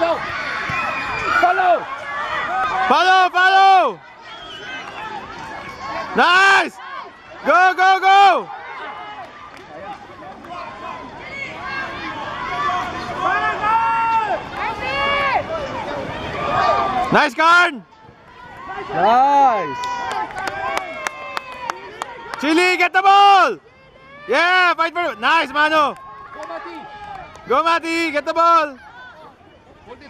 go. Follow. Follow, follow! Nice! Go, go, go! Nice, Garn! Nice. Chili, get the ball! Yeah, fight for it. Nice, Mano. Go, Mati. Go, Mati, get the ball.